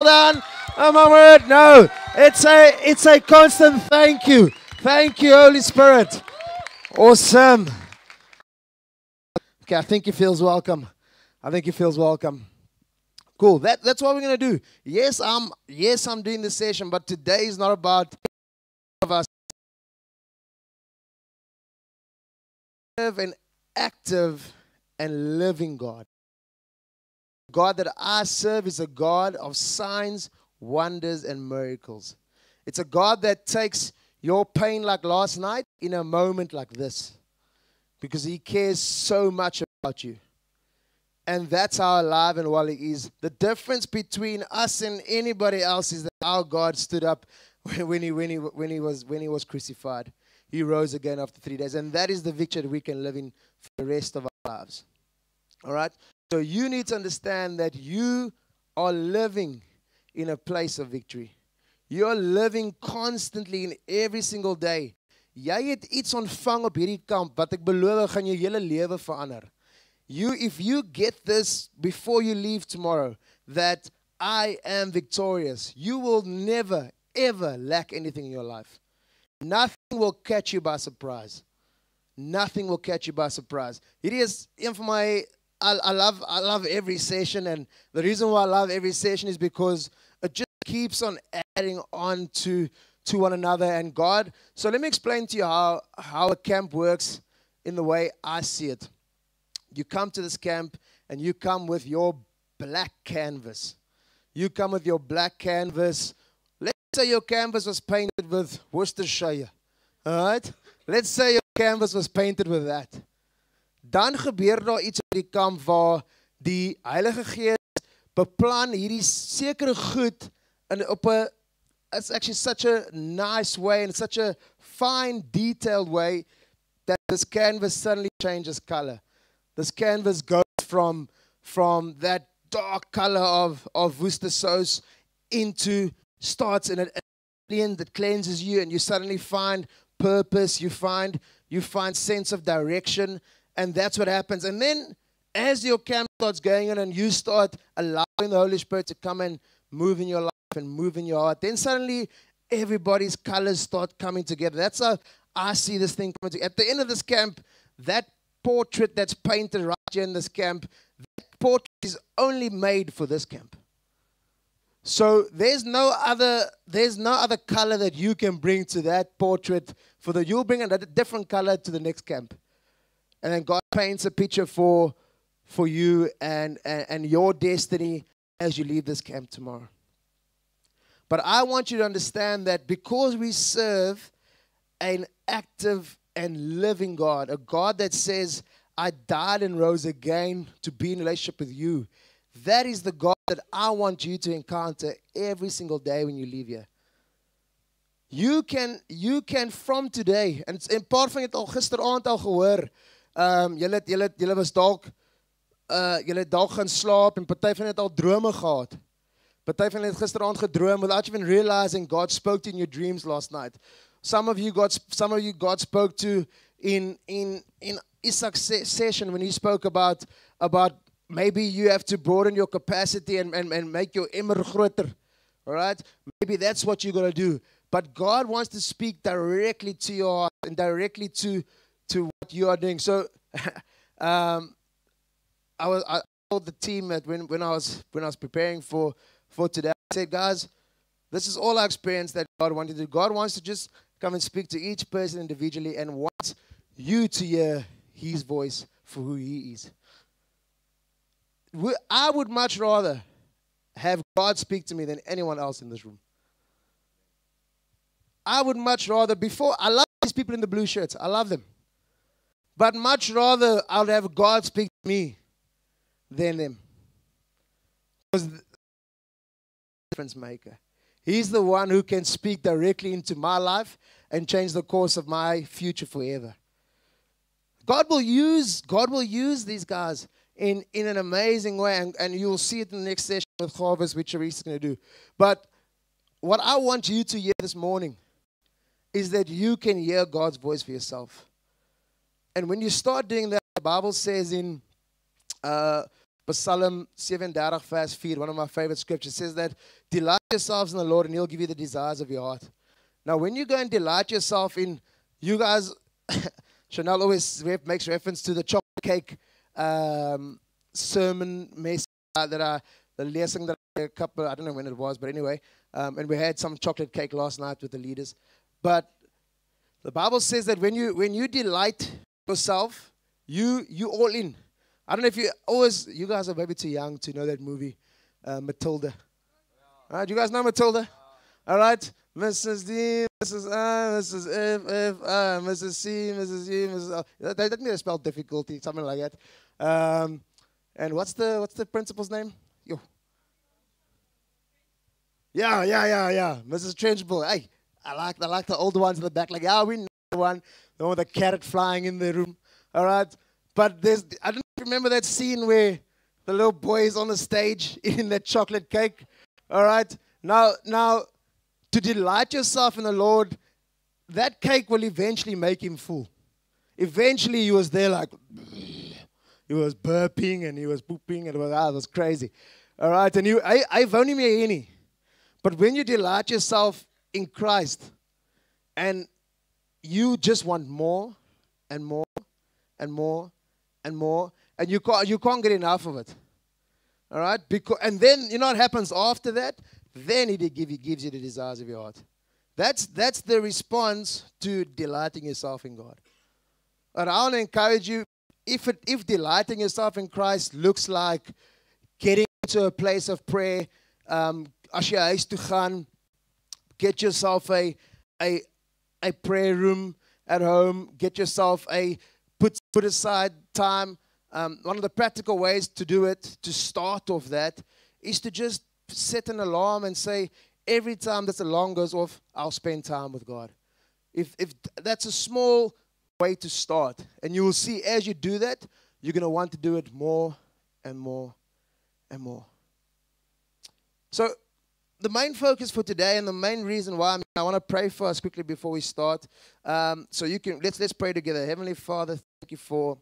done. Oh my word, no. It's a it's a constant thank you. Thank you, Holy Spirit. Awesome. Okay, I think he feels welcome. I think he feels welcome. Cool. That, that's what we're gonna do. Yes, I'm yes, I'm doing this session, but today is not about of us. Live an active and living God. God that I serve is a God of signs, wonders, and miracles. It's a God that takes your pain like last night in a moment like this because He cares so much about you. And that's how alive and well He is. The difference between us and anybody else is that our God stood up when he, when he, when he, was, when he was crucified. He rose again after three days. And that is the victory that we can live in for the rest of our lives. All right? So you need to understand that you are living in a place of victory. You're living constantly in every single day. Jy het iets ontvang op hierdie kamp wat ek beloof gaan jou hele lewe verander. You if you get this before you leave tomorrow that I am victorious, you will never ever lack anything in your life. Nothing will catch you by surprise. Nothing will catch you by surprise. It is een van my I, I love I love every session and the reason why I love every session is because it just keeps on adding on to to one another and God. So let me explain to you how how a camp works in the way I see it. You come to this camp and you come with your black canvas. You come with your black canvas. Let's say your canvas was painted with Worcestershire. All right? Let's say your canvas was painted with that. Dan gebeur daar iets op die kamp waar die Heilige Gees beplan hierdie sekere goed in op 'n it's actually such a nice way and such a fine detailed way that this canvas suddenly changes color. This canvas goes from from that dark color of of Worcester sauce into starts in a, a that cleanses you and you suddenly find purpose, you find you find sense of direction and that's what happens. And then as your camp starts going on and you start allowing the Holy Spirit to come and move in your life and move in your heart, then suddenly everybody's colors start coming together. That's how I see this thing coming together. At the end of this camp, that portrait that's painted right here in this camp, that portrait is only made for this camp. So there's no other there's no other color that you can bring to that portrait for the you'll bring a different color to the next camp. And then God paints a picture for for you and, and, and your destiny as you leave this camp tomorrow. But I want you to understand that because we serve an active and living God, a God that says, I died and rose again to be in relationship with you, that is the God that I want you to encounter every single day when you leave here. You can, you can from today, and in part van al gisteraand al gehoor, Ehm um, julle julle julle was dalk uh julle dalk gaan slaap en party van het al drome gehad. Party van het gisteraand gedroom without even realizing God spoke to in your dreams last night. Some of you got some of you God spoke to in in in Isaac's session when he spoke about about maybe you have to broaden your capacity and and, and make your immer groter. All right? Maybe that's what you're going to do. But God wants to speak directly to your heart and directly to to what you are doing. So, um, I was I told the team that when, when I was when I was preparing for for today, I said, guys, this is all I experience that God wanted to do. God wants to just come and speak to each person individually and wants you to hear His voice for who He is. I would much rather have God speak to me than anyone else in this room. I would much rather, before, I love these people in the blue shirts. I love them. But much rather, I'll have God speak to me than them. Because the difference maker. He's the one who can speak directly into my life and change the course of my future forever. God will use, God will use these guys in, in an amazing way, and, and you'll see it in the next session with Harvest, which Aris is going to do. But what I want you to hear this morning is that you can hear God's voice for yourself. And when you start doing that, the Bible says in uh, Psalm 37 verse 4, one of my favorite scriptures, says that delight yourselves in the Lord and he'll give you the desires of your heart. Now, when you go and delight yourself in, you guys, Chanel always makes reference to the chocolate cake um, sermon message that I, the lesson that a couple, I don't know when it was, but anyway, um, and we had some chocolate cake last night with the leaders. But the Bible says that when you when you delight yourself, you you all in. I don't know if you always you guys are maybe too young to know that movie, uh, Matilda. All right, you guys know Matilda? All right, Mrs. D, Mrs. I, Mrs. F, F, I, Mrs. C, Mrs. E, Mrs. L. That, that means spell difficulty, something like that. Um, and what's the what's the principal's name? Yo. Yeah, yeah, yeah, yeah. Mrs. Trunchbull. Hey, I like I like the old ones in the back. Like, yeah, we know one, one with the carrot flying in the room. All right. But there's I don't remember that scene where the little boy is on the stage eating that chocolate cake. All right. Now now to delight yourself in the Lord, that cake will eventually make him full. Eventually he was there like he was burping and he was pooping and it was, ah, it was crazy. All right, and you I I've only me any. But when you delight yourself in Christ and you just want more and more and more and more, and you can't, you can't get enough of it. All right? Because, and then, you know what happens after that? Then He give you, gives you the desires of your heart. That's, that's the response to delighting yourself in God. And I want to encourage you if, it, if delighting yourself in Christ looks like getting to a place of prayer, um, as jy get yourself a, a, a prayer room at home, get yourself a put, put aside time. Um, one of the practical ways to do it, to start off that, is to just set an alarm and say, every time this alarm goes off, I'll spend time with God. If, if that's a small way to start, and you will see as you do that, you're going to want to do it more and more and more. So, the main focus for today and the main reason why I'm, i want to pray for us quickly before we start. Um, so you can let's let's pray together. Heavenly Father, thank you for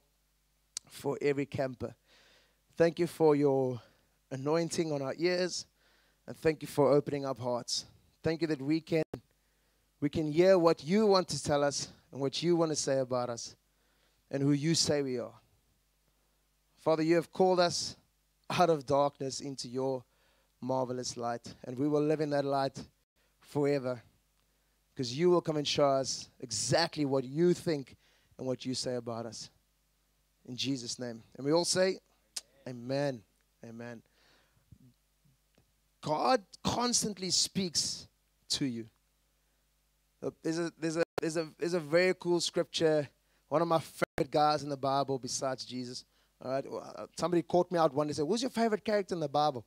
for every camper. Thank you for your anointing on our ears, and thank you for opening up hearts. Thank you that we can we can hear what you want to tell us and what you want to say about us, and who you say we are. Father, you have called us out of darkness into your marvelous light. And we will live in that light forever because you will come and show us exactly what you think and what you say about us. In Jesus' name. And we all say, Amen. Amen. God constantly speaks to you. There's a, there's, a, there's, a, there's a very cool scripture, one of my favorite guys in the Bible besides Jesus. All right, somebody caught me out one day and said, Who's your favorite character in the Bible?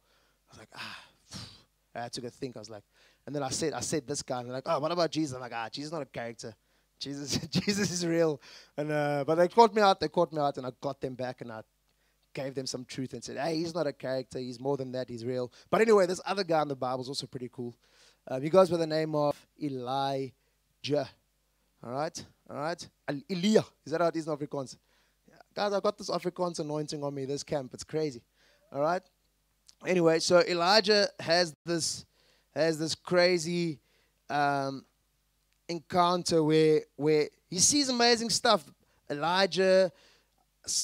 I was like, ah. I had to go think. I was like, and then I said, I said this guy, and they're like, oh, what about Jesus? I'm like, ah, Jesus is not a character. Jesus, Jesus is real. And uh, but they caught me out. They caught me out, and I got them back, and I gave them some truth and said, hey, he's not a character. He's more than that. He's real. But anyway, this other guy in the Bible is also pretty cool. Um, he goes by the name of Elijah. All right, all right. Elia. Is that how it is in Afrikaans? Yeah. Guys, I got this Afrikaans anointing on me. This camp, it's crazy. All right anyway, so Elijah has this has this crazy um, encounter where where he sees amazing stuff. Elijah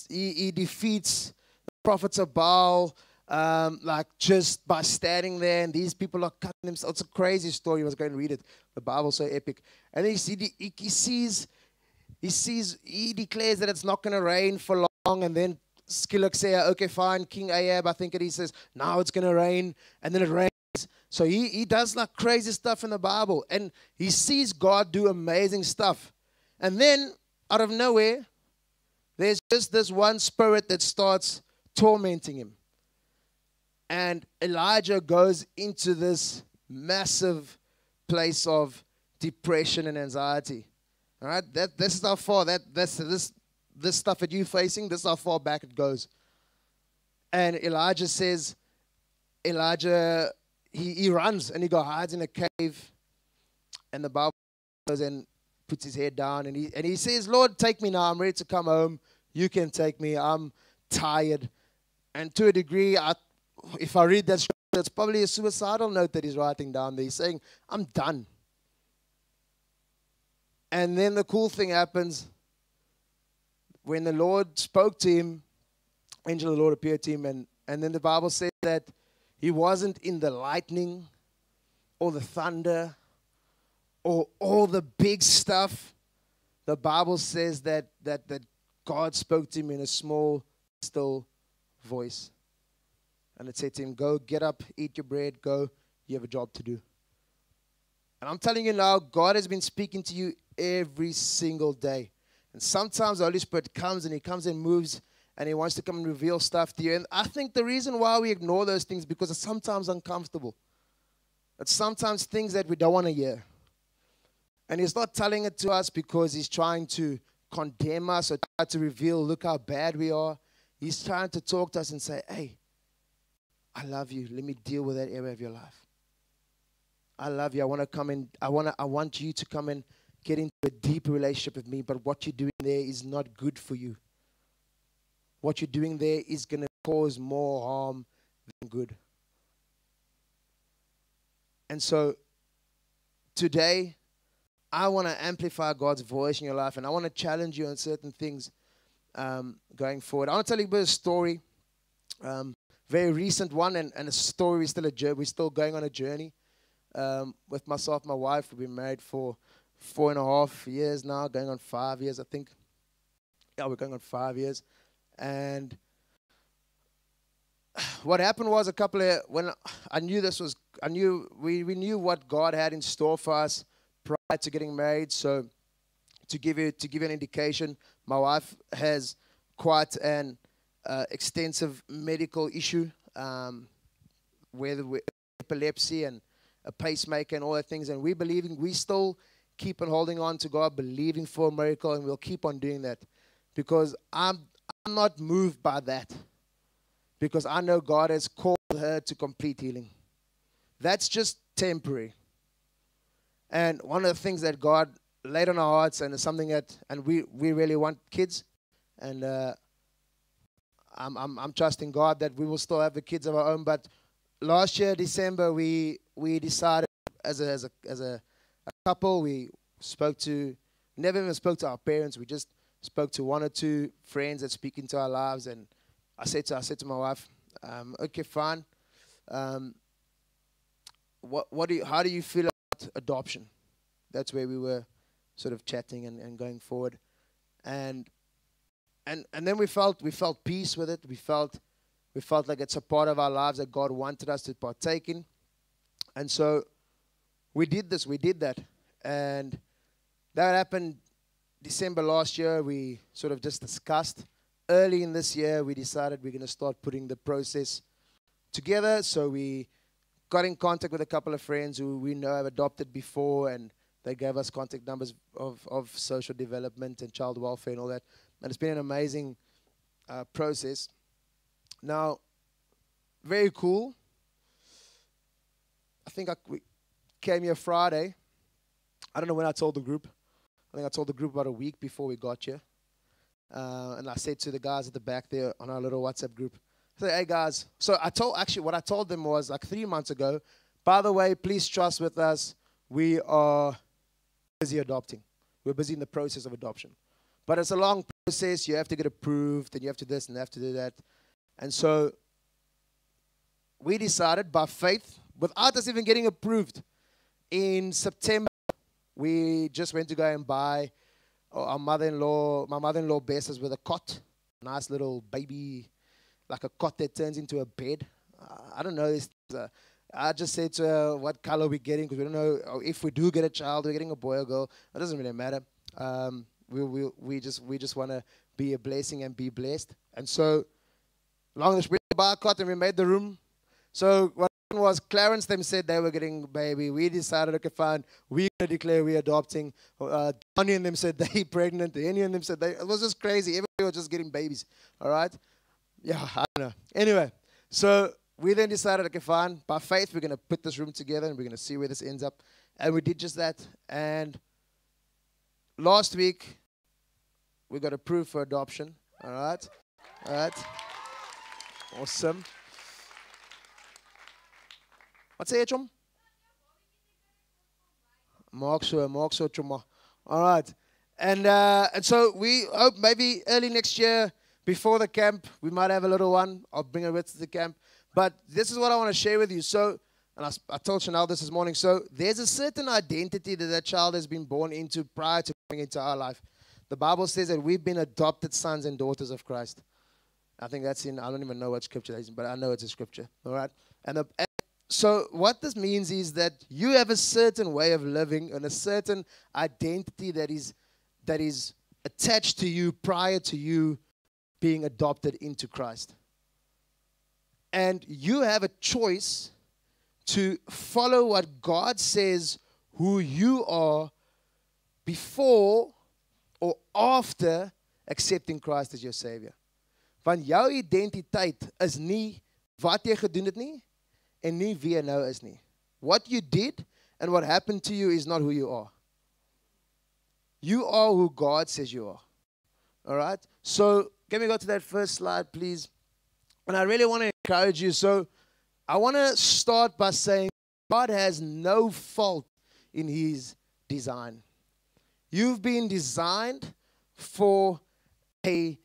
he, he defeats the prophets of Baal. Um, like just by standing there, and these people are cutting themselves. It's a crazy story. I was going to read it. The Bible's so epic. And he, he, he sees, he sees, he declares that it's not going to rain for long, and then Skillock say, okay, fine, King Ahab, I think it he says, now it's going to rain, and then it rains. So he, he does like crazy stuff in the Bible, and he sees God do amazing stuff. And then, out of nowhere, there's just this one spirit that starts tormenting him. And Elijah goes into this massive place of depression and anxiety. All right, that this is how far that that's this this stuff that you're facing, this is how far back it goes. And Elijah says, Elijah, he, he runs and he goes hides in a cave. And the Bible goes and puts his head down and he, and he says, Lord, take me now. I'm ready to come home. You can take me. I'm tired. and to a degree, I, if I read that it's probably a suicidal note that he's writing down there. He's saying, I'm done. And then the cool thing happens when the Lord spoke to him, angel of the Lord appeared to him, and, and then the Bible says that he wasn't in the lightning or the thunder or all the big stuff. The Bible says that, that, that God spoke to him in a small, still voice. And it said to him, Go, get up, eat your bread, go, you have a job to do. And I'm telling you now, God has been speaking to you every single day. And sometimes the Holy Spirit comes and He comes and moves and He wants to come and reveal stuff to you. And I think the reason why we ignore those things because it's sometimes uncomfortable. It's sometimes things that we don't want to hear. And He's not telling it to us because He's trying to condemn us or try to reveal, look how bad we are. He's trying to talk to us and say, hey, I love you. Let me deal with that area of your life. I love you. I want to come in. I want to, I want you to come and get into a deep relationship with me, but what you're doing there is not good for you. What you're doing there is going to cause more harm than good. And so today, I want to amplify God's voice in your life, and I want to challenge you on certain things um, going forward. I want to tell you a bit of a story, um, very recent one, and, and a story. We're still, a, we're still going on a journey um, with myself, my wife. We've been married for four and a half years now, going on five years, I think. Yeah, we're going on five years. And what happened was a couple of when I knew this was I knew we, we knew what God had in store for us prior to getting married. So to give you to give you an indication, my wife has quite an uh, extensive medical issue, um, with epilepsy and a pacemaker and all the things, and we believing we still keep on holding on to God, believing for a miracle, and we'll keep on doing that because I'm, I'm not moved by that because I know God has called her to complete healing. That's just temporary. And one of the things that God laid on our hearts, and it's something that, and we, we really want kids, and uh, I'm, I'm, I'm trusting God that we will still have the kids of our own. But last year, December, we, we decided as a, as a, as a a couple. We spoke to, never even spoke to our parents. We just spoke to one or two friends that speak into our lives. And I said to, I said to my wife, um, okay, fine. Um, what, what do you, how do you feel about adoption? That's where we were sort of chatting and, and going forward. And, and, and then we felt, we felt peace with it. We felt, we felt like it's a part of our lives that God wanted us to partake in. And so we did this, we did that. And that happened December last year. We sort of just discussed. Early in this year, we decided we're going to start putting the process together. So we got in contact with a couple of friends who we know have adopted before, and they gave us contact numbers of, of social development and child welfare and all that. And it's been an amazing uh, process. Now, very cool. I think I, came here Friday. I don't know when I told the group. I think I told the group about a week before we got here. Uh, and I said to the guys at the back there on our little WhatsApp group, I said, hey guys. So I told, actually, what I told them was like three months ago, by the way, please trust with us. We are busy adopting. We're busy in the process of adoption. But it's a long process. You have to get approved, and you have to this and you have to do that. And so we decided by faith, without us even getting approved, in September, we just went to go and buy uh, our mother-in-law, my mother-in-law blessed us with a cot, nice little baby, like a cot that turns into a bed. Uh, I don't know. Uh, I just said to her what color we're getting because we don't know oh, if we do get a child, we're getting a boy or girl. It doesn't really matter. Um, we, we, we just we just want to be a blessing and be blessed. And so, long as we buy a cot and we made the room. So what was Clarence them said they were getting baby. We decided, okay, fine, we're going to declare we're adopting. Uh, Johnny and them said they pregnant. Any and them said they, it was just crazy. Everybody was just getting babies. All right? Yeah, I don't know. Anyway, so we then decided, okay, fine, by faith, we're going to put this room together and we're going to see where this ends up. And we did just that. And last week, we got approved for adoption. All right? All right? Awesome. Wat sê jy, chom? Maak so, maak so, chom. All right. And uh, and so we hope maybe early next year before the camp we might have a little one. I'll bring her with to the camp. But this is what I want to share with you. So, and I, I told Chanel this this morning. So there's a certain identity that that child has been born into prior to coming into our life. The Bible says that we've been adopted sons and daughters of Christ. I think that's in, I don't even know what scripture that is, but I know it's a scripture. All right? And, the, so what this means is that you have a certain way of living and a certain identity that is, that is attached to you prior to you being adopted into Christ. And you have a choice to follow what God says who you are before or after accepting Christ as your savior. Want jou identiteit is nie wat jy gedoen het en nie wie nou is nie. What you did and what happened to you is not who you are. You are who God says you are. All right? So, can we go to that first slide, please? And I really want to encourage you. So, I want to start by saying God has no fault in his design. You've been designed for a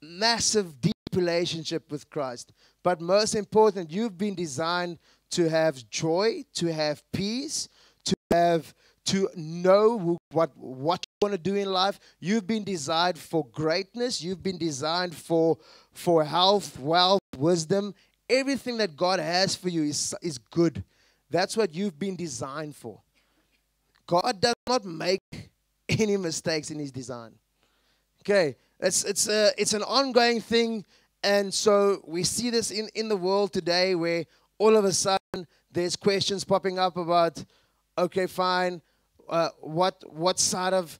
massive, deep relationship with Christ. But most important, you've been designed to have joy, to have peace, to have to know what what you want to do in life. You've been designed for greatness. You've been designed for for health, wealth, wisdom. Everything that God has for you is is good. That's what you've been designed for. God does not make any mistakes in his design. Okay, it's, it's, a, it's an ongoing thing. And so we see this in, in the world today where all of a sudden there's questions popping up about, okay, fine, uh, what, what side of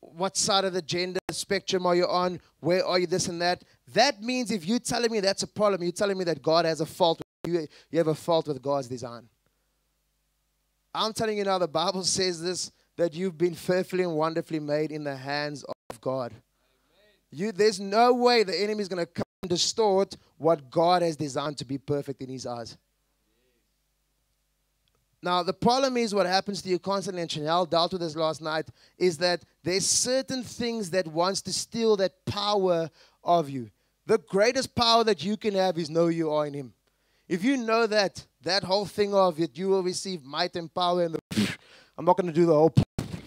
what side of the gender spectrum are you on? Where are you? This and that. That means if you're telling me that's a problem, you're telling me that God has a fault. You, you have a fault with God's design. I'm telling you now, the Bible says this that you've been fearfully and wonderfully made in the hands of God. You, there's no way the enemy is going to come distort what God has designed to be perfect in his eyes. Now, the problem is what happens to you constantly, and Chanel dealt with this last night, is that there's certain things that wants to steal that power of you. The greatest power that you can have is know you are in him. If you know that, that whole thing of it, you will receive might and power and the I'm not going to do the whole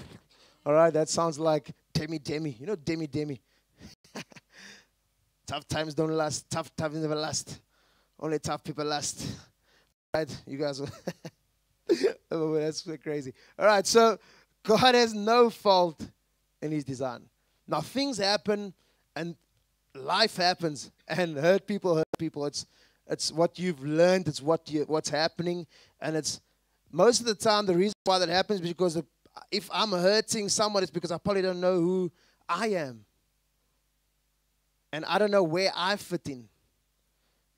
all right, that sounds like Demi Demi. You know Demi Demi. tough times don't last. Tough times never last. Only tough people last. Right? You guys. oh, that's crazy. All right, so God has no fault in His design. Now things happen, and life happens, and hurt people hurt people. It's it's what you've learned. It's what you what's happening, and it's most of the time the reason why that happens is because if I'm hurting someone, it's because I probably don't know who I am. And I don't know where I fit in.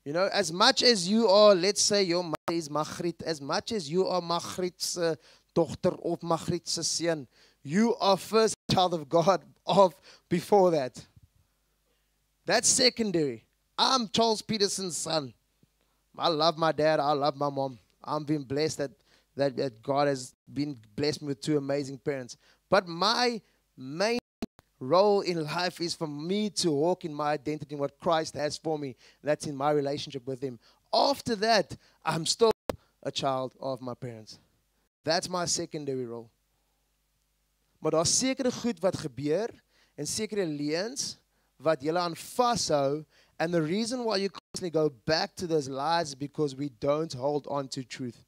You know, as much as you are, let's say your mother is Magriet, as much as you are Magriet's uh, dochter of Magriet's son, you are first child of God of before that. That's secondary. I'm Charles Petersen's son. I love my dad. I love my mom. I'm being blessed that that, that God has been blessed me with two amazing parents. But my main role in life is for me to walk in my identity in what Christ has for me. That's in my relationship with Him. After that, I'm still a child of my parents. That's my secondary role. Maar daar's sekere goed wat gebeur en sekere leuns wat julle aan vashou and the reason why you constantly go back to those lies is because we don't hold on to truth.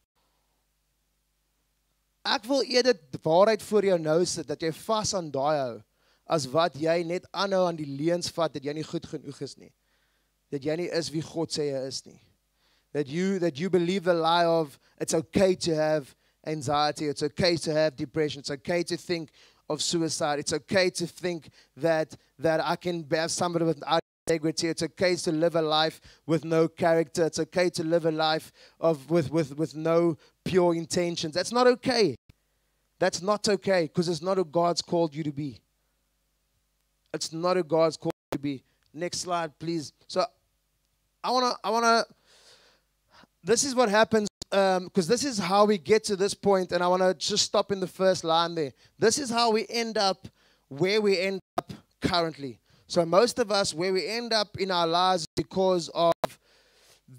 Ek wil eerder waarheid voor jou nou sit dat jy vas aan daai hou as wat jy net aanhou aan die leuns vat dat jy nie goed genoeg is nie. Dat jy nie is wie God sê jy is nie. That you that you believe the lie of it's okay to have anxiety, it's okay to have depression, it's okay to think of suicide, it's okay to think that that I can have somebody with integrity. It's okay to live a life with no character. It's okay to live a life of with with with no pure intentions. That's not okay. That's not okay because it's not who God's called you to be. It's not who God's called to be. Next slide, please. So I wanna I wanna. This is what happens because um, this is how we get to this point, and I want to just stop in the first line there. This is how we end up where we end up currently. So, most of us, where we end up in our lives because of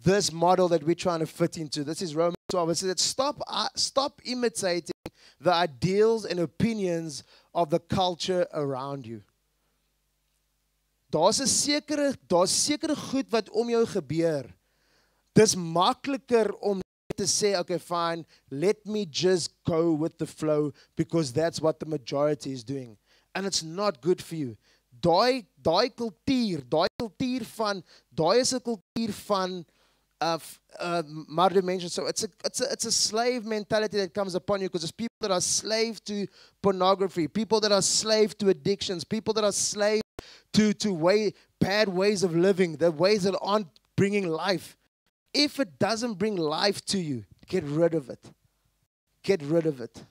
this model that we're trying to fit into. This is Romans 12. It says, stop, uh, stop imitating the ideals and opinions of the culture around you. Daar's 'n sekere daar's sekere goed wat om jou gebeur. Dis makliker om to say, okay, fine, let me just go with the flow because that's what the majority is doing. And it's not good for you. Daai daai kultuur, daai kultuur van daai is 'n kultuur van uh, uh Mardu mentioned so it's a it's a it's a slave mentality that comes upon you because there's people that are slave to pornography, people that are slave to addictions, people that are slave to to way bad ways of living, the ways that aren't bringing life. If it doesn't bring life to you, get rid of it. Get rid of it.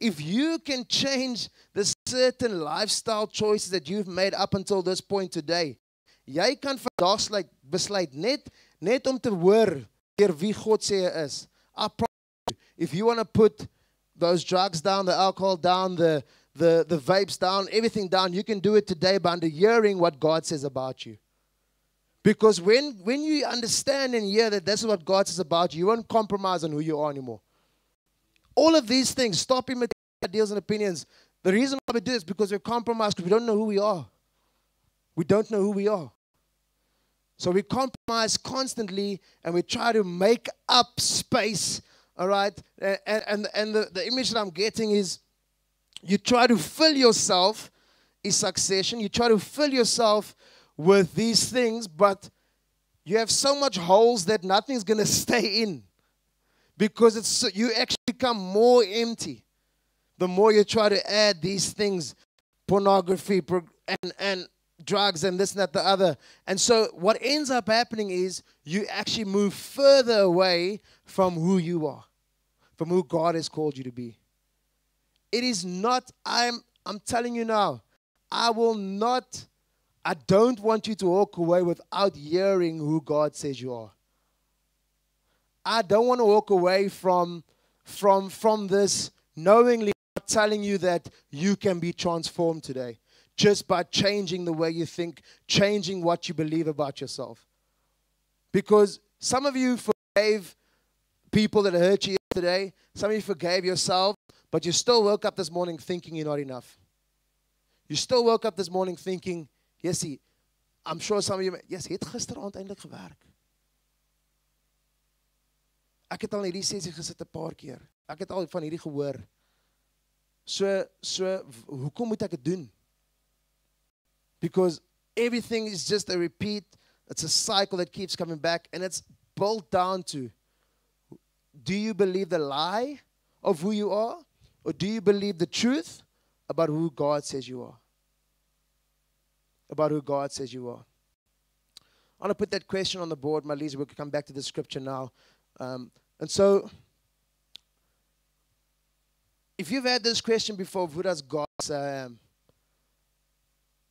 If you can change the certain lifestyle choices that you've made up until this point today, jy kan vandag sluit besluit net net om te hoor deur wie God sê is. I promise you, if you want to put those drugs down, the alcohol down, the the the vapes down, everything down, you can do it today by under hearing what God says about you. Because when, when you understand and hear that this is what God says about you, you won't compromise on who you are anymore. All of these things, stop imitating ideas and opinions. The reason why we do this is because we're compromised because we don't know who we are. We don't know who we are. So we compromise constantly and we try to make up space, all right? And, and, and the, the image that I'm getting is you try to fill yourself in succession, you try to fill yourself with these things, but you have so much holes that nothing's going to stay in because it's you actually become more empty the more you try to add these things pornography and and drugs and this and that the other. And so what ends up happening is you actually move further away from who you are from who God has called you to be it is not i'm i'm telling you now i will not I don't want you to walk away without hearing who God says you are. I don't want to walk away from, from, from this knowingly telling you that you can be transformed today just by changing the way you think, changing what you believe about yourself. Because some of you forgave people that hurt you yesterday, some of you forgave yourself, but you still woke up this morning thinking you're not enough. You still woke up this morning thinking, Jessie, I'm sure some of you yes, het gisteraand eintlik gewerk. Ek het al hierdie sessie gesit 'n paar keer. Ek het al van hierdie gehoor. So so hoekom moet ek dit doen? Because everything is just a repeat. It's a cycle that keeps coming back and it's built down to do you believe the lie of who you are or do you believe the truth about who God says you are? about who God says you are? I want to put that question on the board, Malisa. We'll come back to the scripture now. Um, and so, if you've had this question before, who does God say I am?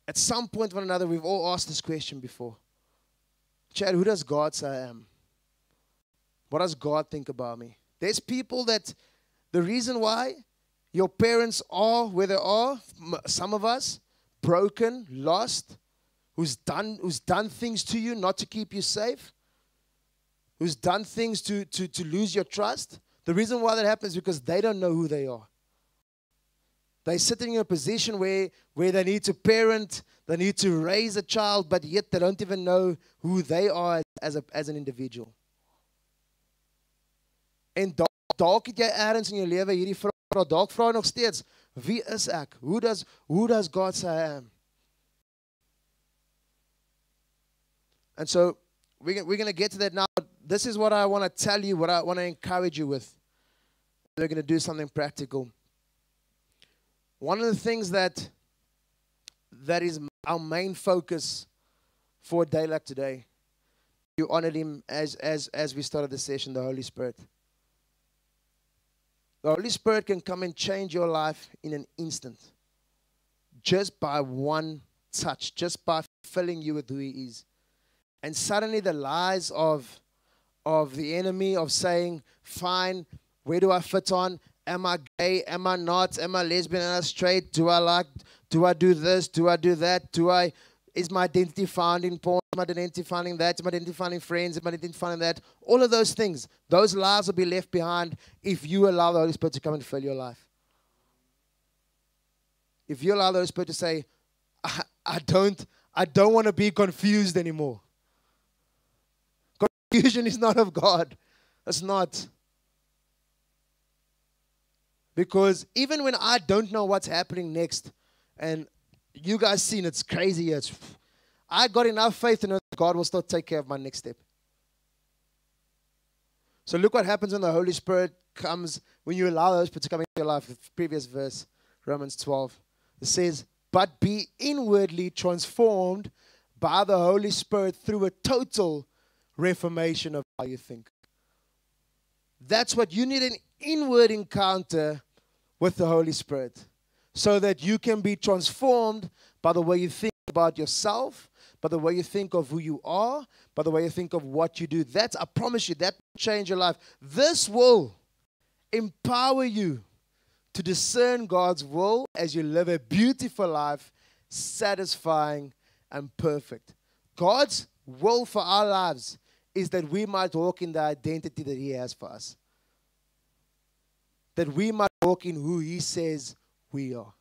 At some point or another, we've all asked this question before. Chad, who does God say I am? What does God think about me? There's people that the reason why your parents are where they are, some of us, broken, lost, who's done, who's done things to you not to keep you safe, who's done things to, to, to lose your trust. The reason why that happens is because they don't know who they are. They're sitting in a position where, where they need to parent, they need to raise a child, but yet they don't even know who they are as, a, as an individual. En dalk het jy eers in jou lewe hierdie vraag, dalk vra nog steeds, Wie is ek? Who does who does God say I am? And so we're, we're going to get to that now. This is what I want to tell you, what I want to encourage you with. We're going to do something practical. One of the things that that is our main focus for a day like today, you honored him as as as we started the session, the Holy Spirit. The Holy Spirit can come and change your life in an instant. Just by one touch, just by filling you with who He is. And suddenly the lies of, of the enemy of saying, fine, where do I fit on? Am I gay? Am I not? Am I lesbian? Am I straight? Do I like? Do I do this? Do I do that? Do I? Is my identity found in porn? My identity found in that? My identity found in friends? My identity found in that? All of those things, those lies will be left behind if you allow the Holy Spirit to come and fill your life. If you allow the Holy Spirit to say, I, I don't, I don't want to be confused anymore. Confusion is not of God. It's not. Because even when I don't know what's happening next, and you guys seen it's crazy, it's, I got enough faith to know that God will still take care of my next step. So look what happens when the Holy Spirit comes, when you allow the Holy to come into your life. The previous verse, Romans 12. It says, But be inwardly transformed by the Holy Spirit through a total reformation of how you think. That's what you need an inward encounter with the Holy Spirit so that you can be transformed by the way you think about yourself, by the way you think of who you are, by the way you think of what you do. That's, I promise you, that will change your life. This will empower you to discern God's will as you live a beautiful life, satisfying and perfect. God's will for our lives is that we might walk in the identity that He has for us that we might walk in who He says we are.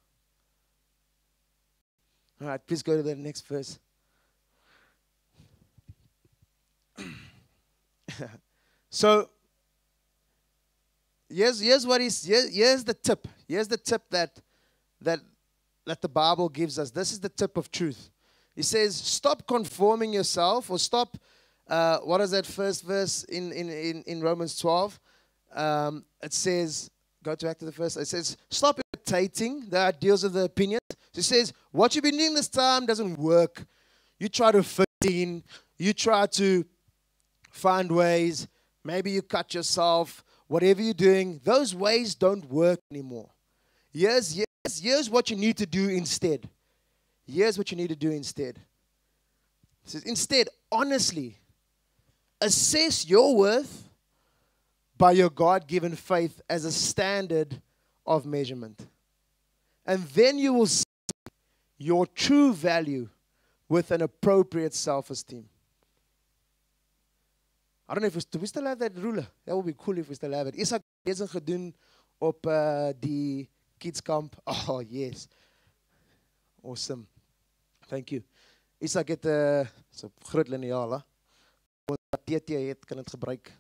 All right, please go to the next verse. so, here's, here's what is here's, here's the tip. Here's the tip that, that, that the Bible gives us. This is the tip of truth. He says, stop conforming yourself or stop, uh, what is that first verse in, in, in, in Romans 12? Um, it says, go back to the first. It says, stop imitating the ideals of the opinions. She says, what you've been doing this time doesn't work. You try to fit in. You try to find ways. Maybe you cut yourself. Whatever you're doing, those ways don't work anymore. Here's, here's, here's what you need to do instead. Here's what you need to do instead. It says, instead, honestly, assess your worth by your God given faith as a standard of measurement. And then you will see your true value with an appropriate self esteem. I don't know if we, do we still have that ruler. That would be cool if we still have it. Isak besig gedoen op uh, die kids camp. Oh, yes. Awesome. Thank you. Isak het 'n uh, so groot liniaal, hè. Wat TT het kan dit gebruik.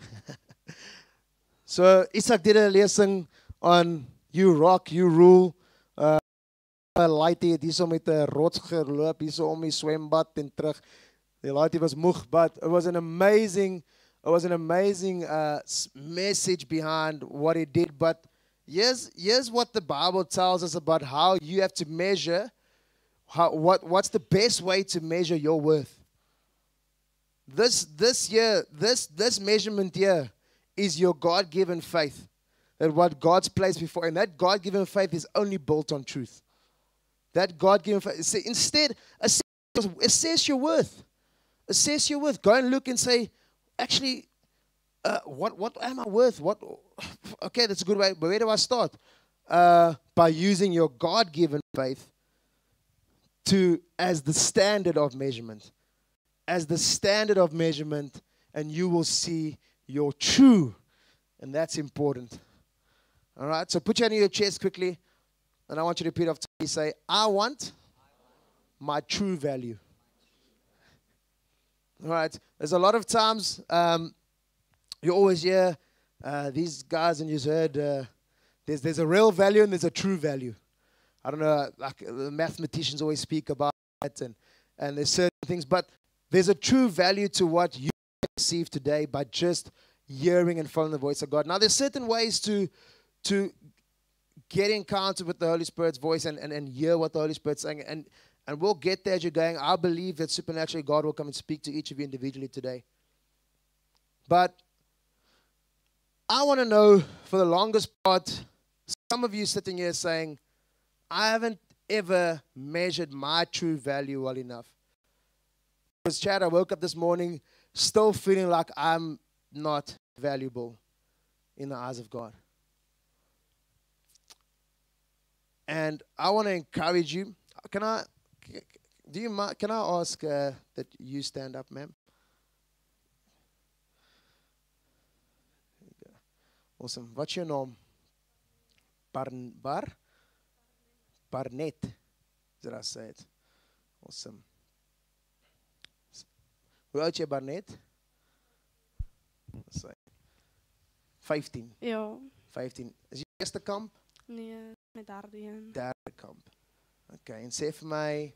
so Isak did a lesson on you rock, you rule. Uh Laitie het hierso met 'n rots geloop hierso om die swembad en terug. Die laitie was moeg, but it was an amazing it was an amazing uh message behind what he did, but here's here's what the Bible tells us about how you have to measure how what what's the best way to measure your worth. This this year, this this measurement is your God-given faith. That what God's placed before, and that God-given faith is only built on truth. That God-given faith. See, instead, assess, assess your worth. Assess your worth. Go and look and say, actually, uh, what what am I worth? What? Okay, that's a good way. But where do I start? Uh, by using your God-given faith to as the standard of measurement as the standard of measurement, and you will see your true. And that's important. All right, so put your hand on your chest quickly, and I want you to repeat after me. Say, I want my true value. All right, there's a lot of times um, you always hear uh, these guys, and you've heard uh, there's, there's a real value and there's a true value. I don't know, like the mathematicians always speak about that, and, and there's certain things, but there's a true value to what you receive today by just hearing and following the voice of God. Now, there's certain ways to, to get in contact with the Holy Spirit's voice and, and, and hear what the Holy Spirit's saying. And, and we'll get there as you're going. I believe that supernaturally God will come and speak to each of you individually today. But I want to know for the longest part, some of you sitting here saying, I haven't ever measured my true value well enough. Because, Chad, I woke up this morning still feeling like I'm not valuable in the eyes of God. And I want to encourage you. Can I? Do you mind? Can I ask uh, that you stand up, ma'am? Awesome. What's your name? Bar Bar Barnet. Did I say it? Awesome. Hoe oud jy Barnet? Sê 15. Ja, 15. Is jy eerste kamp? nee, met derde. Derde. Okay, en sê vir my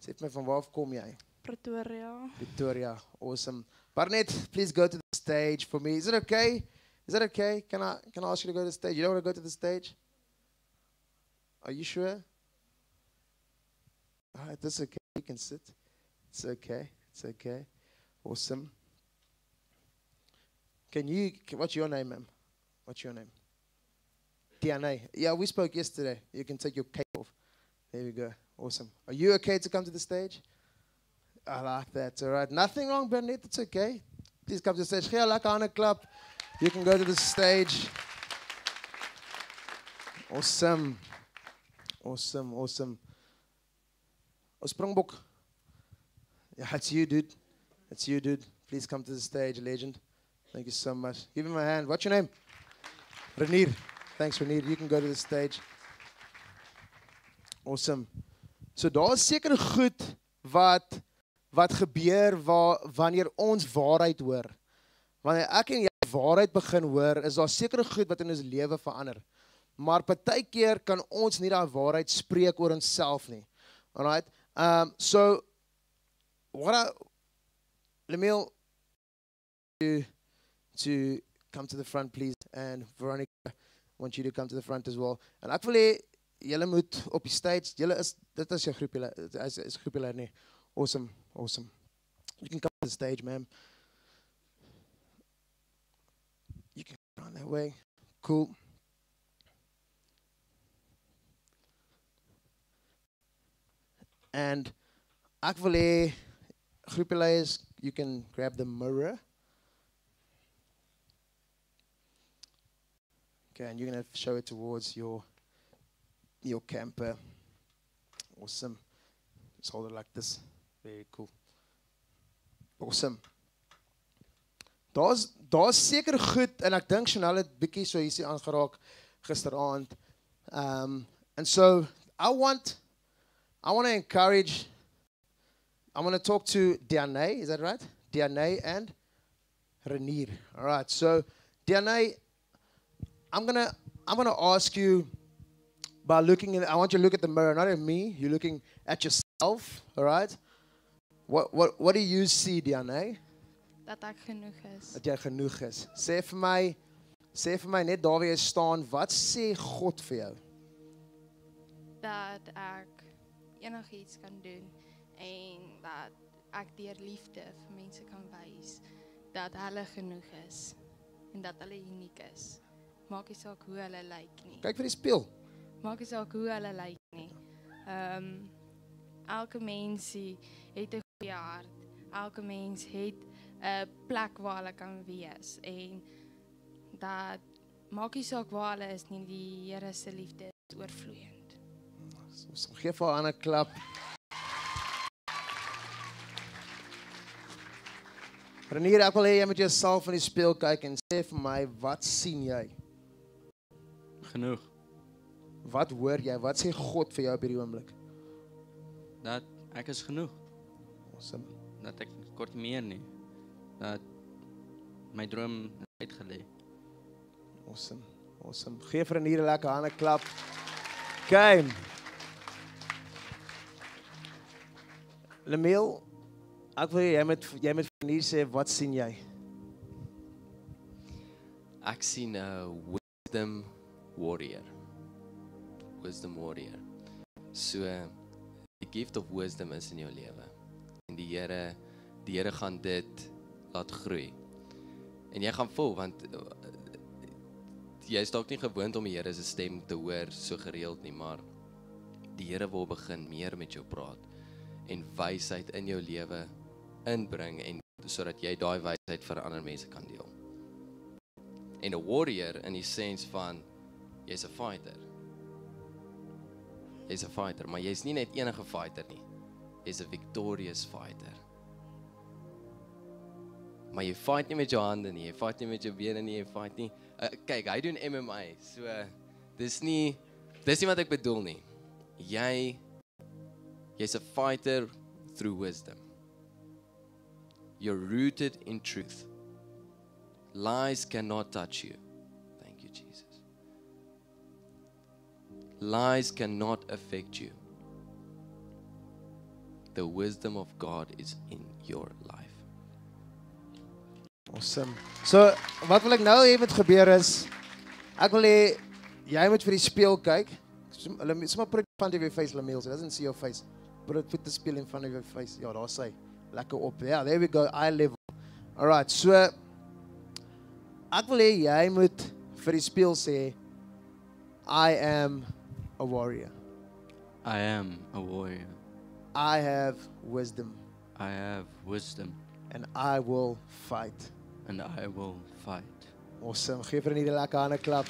sê vir my van waar af kom jy? Pretoria. Victoria. Awesome. Barnet, please go to the stage for me. Is it okay? Is that okay? Can I can I ask you to go to the stage? You don't want to go to the stage? Are you sure? Ah, All right, that's okay. You can sit. It's okay. It's okay. Awesome. Can you, can, what's your name, ma'am? What's your name? Diana. Yeah, we spoke yesterday. You can take your cape off. There we go. Awesome. Are you okay to come to the stage? I like that. All right. Nothing wrong, Bernard. It's okay. Please come to the stage. Gee, lekker a club. You can go to the stage. Awesome. Awesome. Awesome. Oh, Springbok. Yeah, it's you, dude. It's you, dude. Please come to the stage, legend. Thank you so much. Give him a hand. What's your name? Renier. Thanks, Renier. You can go to the stage. Awesome. So daar's seker goed wat wat gebeur waar wanneer ons waarheid hoor. Wanneer ek en jy waarheid begin hoor, is daar sekere goed wat in ons lewe verander. Maar partykeer kan ons nie daai waarheid spreek oor onsself nie. Alright? Um so what I Lemil to to come to the front please and Veronica want you to come to the front as well. En ek wil hê julle moet op die stage, julle is dit is jou groep julle is is groep julle nie. Awesome. Awesome. You can come to the stage, ma'am. You can go that way. Cool. And ek wil hê groepie leiers, you can grab the mirror. Okay, and you're gonna show it towards your your camper. Awesome. Just hold it like this. Very cool. Awesome. Daar's daar's seker goed en ek dink Chanel het bietjie so hiersie aangeraak gisteraand. Um and so I want I want to encourage I want to talk to Diane, is that right? Diane and Renier. All right. So Diane, I'm going to I'm going to ask you by looking in I want you to look at the mirror, not at me. You're looking at yourself, all right? What what what do you see, Diane? Dat ek genoeg is. Dat jy genoeg is. Sê vir my sê vir my net daar waar jy staan, wat sê God vir jou? Dat ek enigiets kan doen en dat ek deur liefde vir mense kan wys dat hulle genoeg is en dat hulle uniek is. Maak nie saak hoe hulle lyk nie. Kyk vir die spieël. Maak nie saak hoe hulle lyk nie. Ehm elke mensie het 'n goeie hart. Elke mens het 'n plek waar hulle kan wees en dat maak nie saak waar hulle is nie, die Here se liefde is oorvloeiend. Ons gee vir haar 'n klap. Renier, ek wil hê jy moet jouself in die spieël kyk en sê vir my, wat sien jy? Genoeg. Wat hoor jy? Wat sê God vir jou op hierdie oomblik? Dat ek is genoeg. Awesome. Dat ek kort meer nie. Dat my droom uitgelê. Awesome. Awesome. Gee vir 'n lekker hande klap. Okay. Lemil, ek wil jy moet jy moet vir Renier sê wat sien jy? Ek sien 'n wisdom warrior. Wisdom warrior. So die gift of wisdom is in jou lewe. En die Here die Here gaan dit laat groei. En jy gaan voel want uh, jy is dalk nie gewoond om die Here se stem te hoor so gereeld nie, maar Die Here wil begin meer met jou praat en wysheid in jou lewe inbring en sodat jy daai wysheid vir ander mense kan deel. En 'n warrior in die sens van jy's 'n fighter. Jy's 'n fighter, maar jy's nie net enige fighter nie. Jy's 'n victorious fighter. Maar jy fight nie met jou hande nie, jy fight nie met jou bene nie, jy fight nie. Uh, kyk, hy doen MMA. So uh, dis nie dis nie wat ek bedoel nie. Jy jy's 'n fighter through wisdom. You're rooted in truth. Lies cannot touch you. Lies cannot affect you. The wisdom of God is in your life. Awesome. So, wat wil ek nou hê moet gebeur is ek wil hê jy moet vir die speel kyk. Hulle sommer put in front of your face, Lameel. So doesn't see your face. Put it put the speel in front of your face. Ja, daar sê. Lekker op. Ja, there we go. Eye level. All right. So ek wil hê jy moet vir die speel sê I am a warrior. I am a warrior. I have wisdom I have wisdom and I will fight. and I will fight. Awesome. Geef vir 'n hierdie lekker hande klap.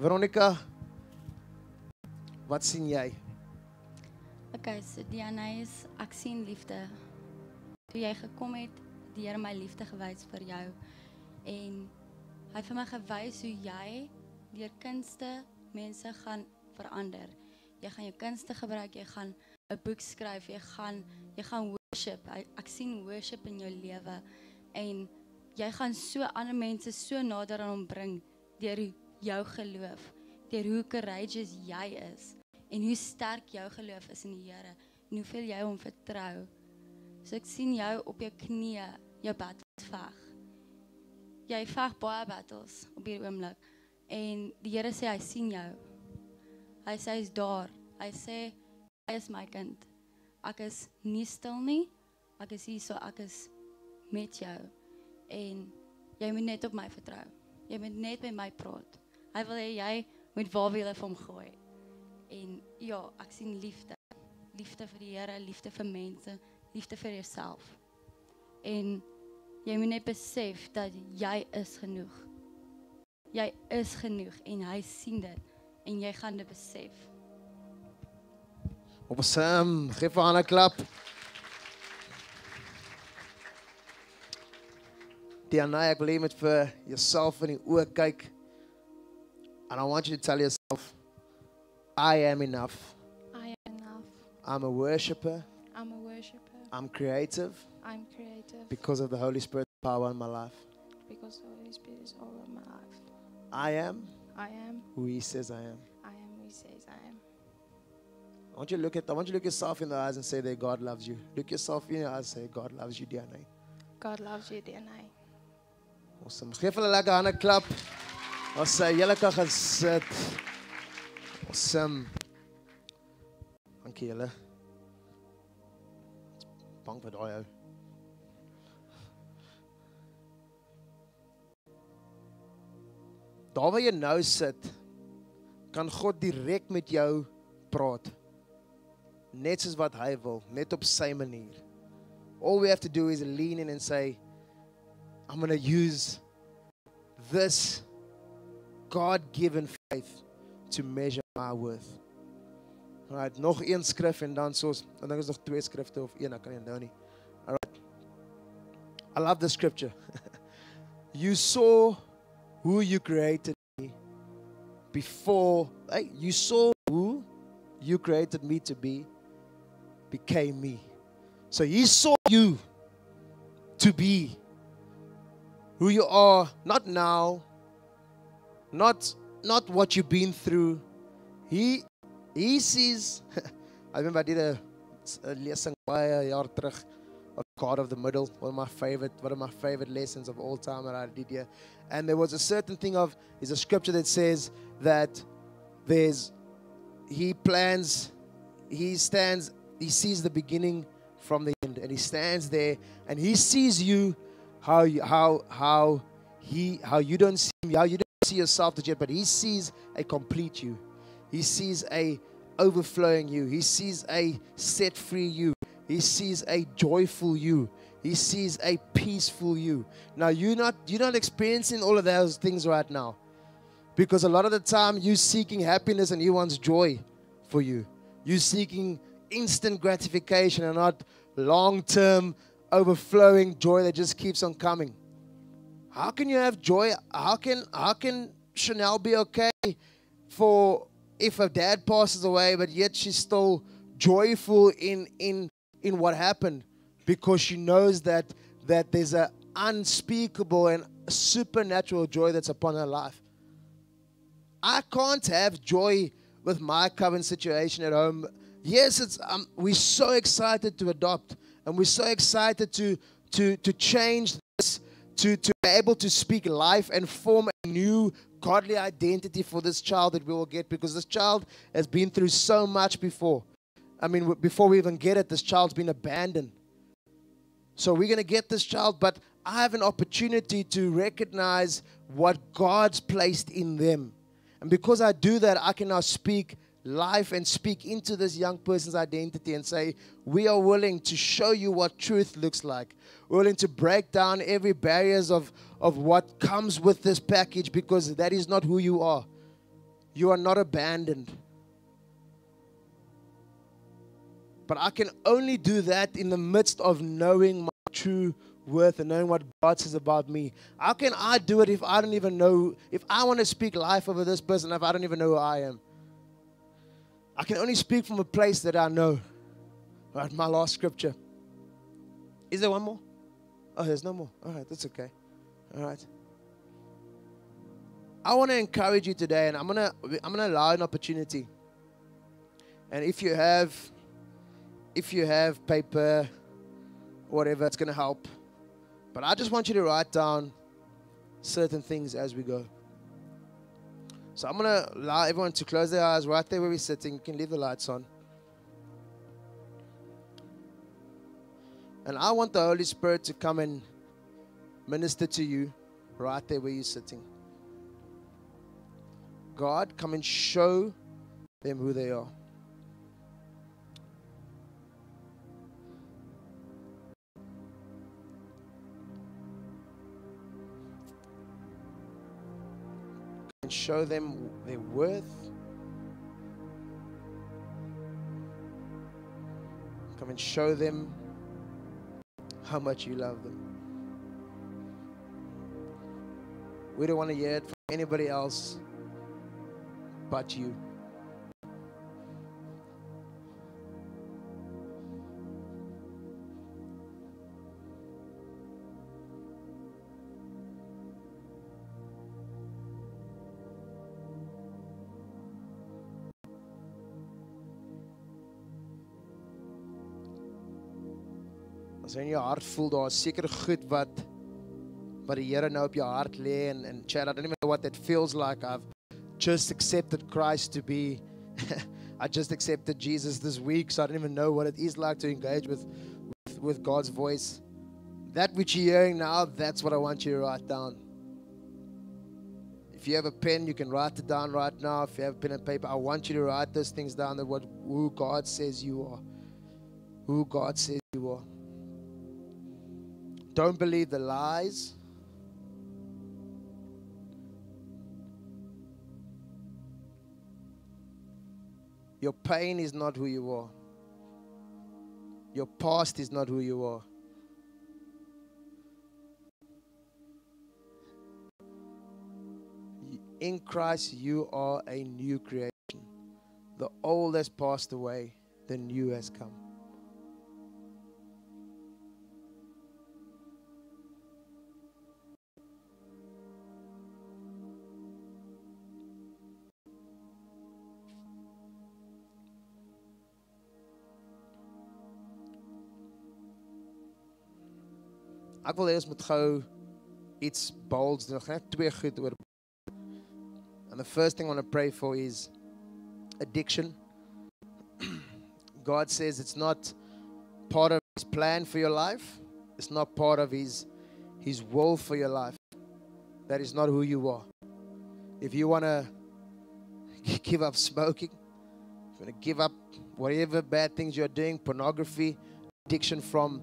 Veronica, wat sien jy? Okay, so Diana is ek sien liefde. Toe jy gekom het, die Here my liefde gewys vir jou en hy het vir my gewys hoe jy deur kunste mense gaan verander. Jy gaan jou kunste gebruik, jy gaan 'n boek skryf, jy gaan jy gaan worship. Ek sien worship in jou lewe en jy gaan so ander mense so nader aan hom bring deur jou geloof, deur hoe courageous jy is en hoe sterk jou geloof is in die Here en hoeveel jy hom vertrou. So ek sien jou op jou knieë jou battles veg. Jy veg baie battles op hierdie oomblik en die Here sê hy sien jou. Hy sê hy's daar. Hy sê hy is my kind. Ek is nie stil nie. Ek is hier so ek is met jou en jy moet net op my vertrou. Jy moet net met my praat. Hy wil hê jy moet waarwiele vir hom gooi. En ja, ek sien liefde. Liefde vir die Here, liefde vir mense, liefde vir jouself. En jy moet net besef dat jy is genoeg. Jy is genoeg en hy sien dit en jy gaan dit besef. Awesome. Geef vir haar 'n klap. Diana, ek wil hê moet vir jouself in die oë kyk. And I want you to tell yourself I am enough. I am enough. I'm a worshipper. I'm a worshipper. I'm creative I'm creative because of the Holy Spirit's power in my life. because the Holy Spirit is over my life. I am I am. who he says I am. I am who He says I am. I want you to look at I want you to look yourself in the eyes and say that God loves you. Look yourself in the eyes and say God loves you, Diana. God loves you, Diana. Awesome. Geef hulle lekker hande klap. Ons sê julle kan gaan sit. Awesome. Dankie julle. Bang vir daai ou. Daar waar jy nou sit, kan God direk met jou praat. Net soos wat hy wil, net op sy manier. All we have to do is lean in and say, I'm going to use this God given faith to measure my worth. Alright, nog een skrif en dan soos, dan dink ons nog twee skrifte of een, ek kan nie onthou nie. Alright. I love the scripture. you saw who you created me before, hey, you saw who you created me to be became me. So he saw you to be who you are not now not not what you've been through he he sees i remember i did a, a lesson baie jaar terug of god of the middle one of my favorite one of my favorite lessons of all time that i did here. And there was a certain thing of is a scripture that says that there's he plans he stands he sees the beginning from the end. And he stands there and he sees you how you, how how he how you don't see how you don't see yourself yet, but he sees a complete you. He sees a overflowing you. He sees a set free you. He sees a joyful you. He sees a peaceful you. Now you're not you're not experiencing all of those things right now. Because a lot of the time you're seeking happiness and he wants joy for you. You're seeking instant gratification and not long-term overflowing joy that just keeps on coming. How can you have joy? How can how can Chanel be okay for if her dad passes away, but yet she's still joyful in in in what happened because she knows that that there's an unspeakable and supernatural joy that's upon her life. I can't have joy with my current situation at home. Yes, it's um, we're so excited to adopt, and we're so excited to to to change this, to to be able to speak life and form a new godly identity for this child that we will get because this child has been through so much before. I mean, before we even get it, this child's been abandoned. So we're going to get this child, but I have an opportunity to recognize what God's placed in them. And because I do that, I can now speak life and speak into this young person's identity and say, We are willing to show you what truth looks like. We're willing to break down every barriers of, of what comes with this package because that is not who you are. You are not abandoned. But I can only do that in the midst of knowing my true worth and knowing what God says about me. How can I do it if I don't even know, if I want to speak life over this person, if I don't even know who I am? I can only speak from a place that I know. Right, my last scripture. Is there one more? Oh, there's no more. All right, that's okay. All right. I want to encourage you today, and I'm gonna I'm gonna allow an opportunity. And if you have, if you have paper, whatever, it's gonna help. But I just want you to write down certain things as we go. So I'm going to allow everyone to close their eyes right there where we're sitting. You can leave the lights on. And I want the Holy Spirit to come and minister to you right there where you're sitting. God, come and show them who they are. Show them their worth. Come and show them how much you love them. We don't want to hear it from anybody else but you. As jy in jou hart voel daar seker goed wat wat die Here nou op jou hart lê en en chat I don't even know what that feels like. I've just accepted Christ to be I just accepted Jesus this week so I don't even know what it is like to engage with with, with God's voice. That which you're hearing now that's what I want you to write down. If you have a pen you can write it down right now. If you have pen and paper I want you to write those things down that what who God says you are. Who God says you are don't believe the lies. Your pain is not who you are. Your past is not who you are. In Christ, you are a new creation. The old has passed away, the new has come. Ek wil hê ons moet gou iets bolds doen. Twee goed oor. And the first thing I want to pray for is addiction. God says it's not part of his plan for your life. It's not part of his his will for your life. that is not who you are. If you want to give up smoking, if you want to give up whatever bad things you're doing, pornography, addiction from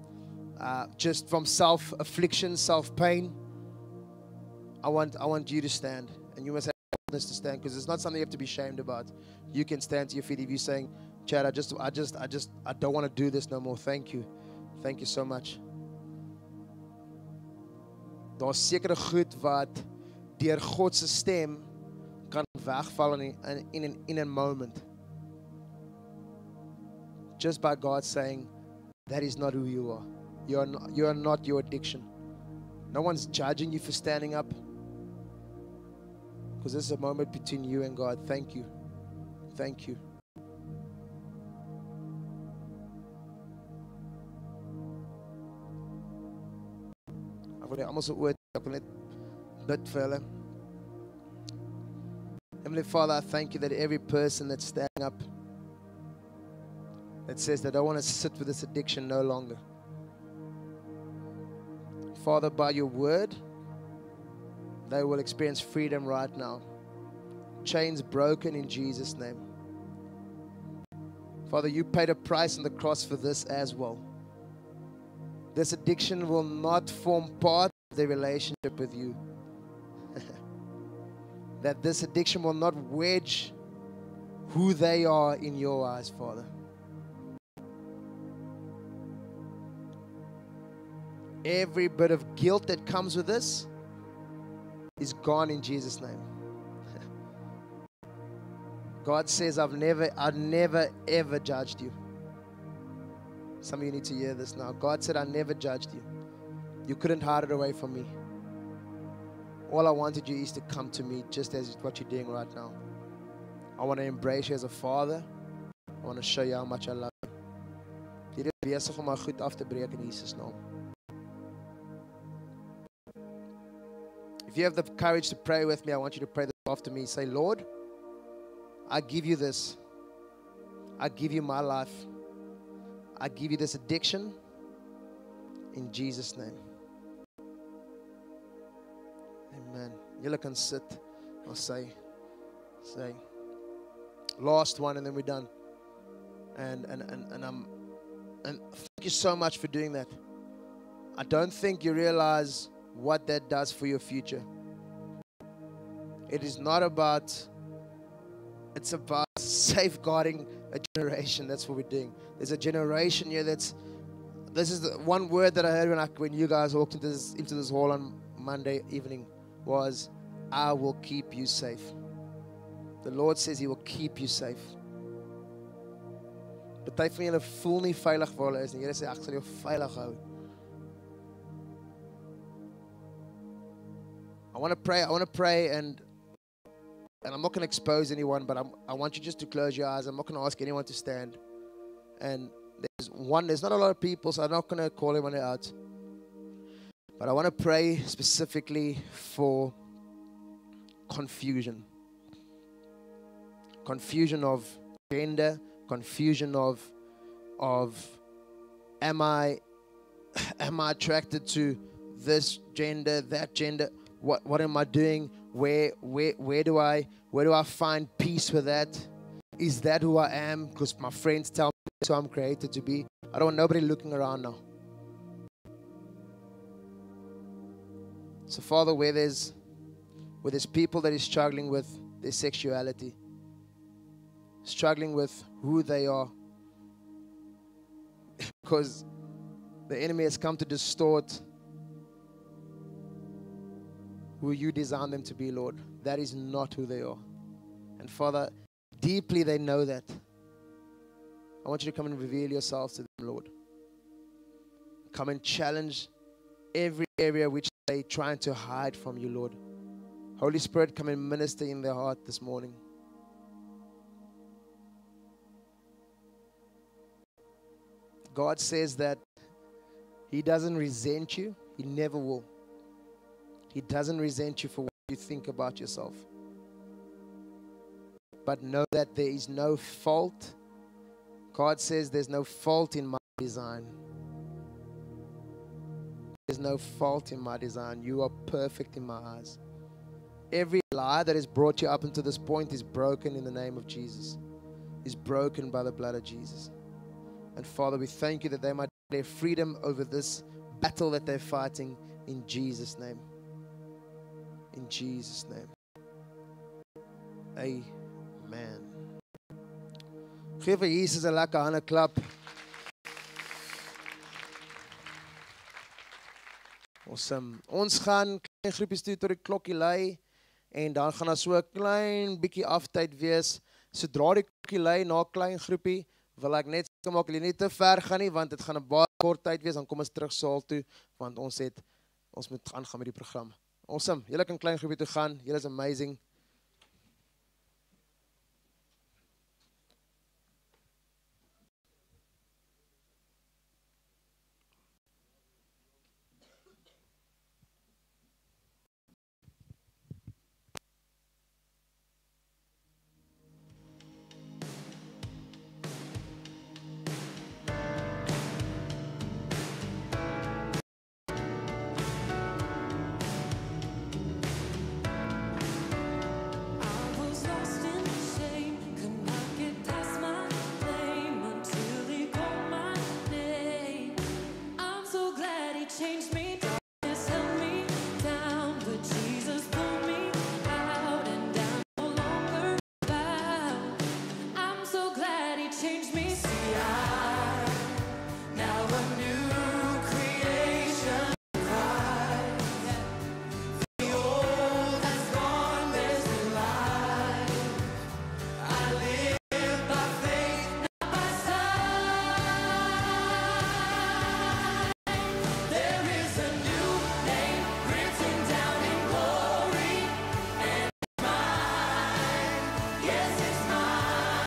uh, just from self affliction, self pain, I want, I want you to stand. And you must have the boldness to stand because it's not something you have to be ashamed about. You can stand to your feet if you're saying, Chad, I just, I just, I just, I don't want to do this no more. Thank you. Thank you so much. Daar's sekere goed wat deur God se stem kan wegval in in in, in a moment. Just by God saying that is not who you are. You are not, you are not your addiction. No one's judging you for standing up. Because this is a moment between you and God. Thank you. Thank you. Ek wil almal se oë ek wil net bid vir hulle. Heavenly Father, I thank you that every person that's standing up that says that I want to sit with this addiction no longer. Father, by your word, they will experience freedom right now. Chains broken in Jesus' name. Father, you paid a price on the cross for this as well. This addiction will not form part of the relationship with you. that this addiction will not wedge who they are in your eyes, Father. Every bit of guilt that comes with this is gone in Jesus' name. God says, I've never, I've never ever judged you. Some of you need to hear this now. God said, I never judged you. You couldn't hide it away from me. All I wanted you is to come to me just as what you're doing right now. I want to embrace you as a father. I want to show you how much I love you. Besig om my goed af te breek in Jesus naam. If you have the courage to pray with me, I want you to pray this after me. Say, Lord, I give you this. I give you my life. I give you this addiction in Jesus' name. Amen. Julle kan sit. I'll say, say. Last one, and then we're done. And and and and I'm and thank you so much for doing that. I don't think you realize what that does for your future. It is not about. It's about safeguarding a generation. That's what we're doing. There's a generation here that's. This is the one word that I heard when I, when you guys walked into this into this hall on Monday evening was, "I will keep you safe." The Lord says He will keep you safe. Party van julle voel nie veilig waar hulle is nie. Here sê ek sal jou veilig hou. I want to pray. I want to pray and and I'm not going to expose anyone, but I'm, I want you just to close your eyes. I'm not going to ask anyone to stand. And there's one. There's not a lot of people, so I'm not going to call anyone out. But I want to pray specifically for confusion. Confusion of gender, confusion of of am I am I attracted to this gender, that gender? What what am I doing? Where where where do I where do I find peace with that? Is that who I am? Because my friends tell me who I'm created to be. I don't want nobody looking around now. So Father, where there's where there's people that is struggling with their sexuality, struggling with who they are, because the enemy has come to distort who you designed them to be, Lord. That is not who they are. And Father, deeply they know that. I want you to come and reveal yourself to them, Lord. Come and challenge every area which they trying to hide from you, Lord. Holy Spirit, come and minister in their heart this morning. God says that He doesn't resent you, He never will. He doesn't resent you for what you think about yourself. But know that there is no fault. God says there's no fault in my design. There's no fault in my design. You are perfect in my eyes. Every lie that has brought you up until this point is broken in the name of Jesus. Is broken by the blood of Jesus. And Father, we thank you that they might have freedom over this battle that they're fighting in Jesus' name. In Jesus' name. Amen. Geef vir Jesus 'n lekker hande klap. Awesome. Ons gaan klein groepies toe tot die klokkie lui en dan gaan daar so 'n klein bietjie aftyd wees. Sodra die klokkie lui na 'n klein groepie, wil ek net seker maak julle nie te ver gaan nie want dit gaan 'n baie kort tyd wees dan kom ons terug saal toe want ons het ons moet aangaan met die program. Awesome. Julle kan klein groepie toe gaan. Julle is amazing.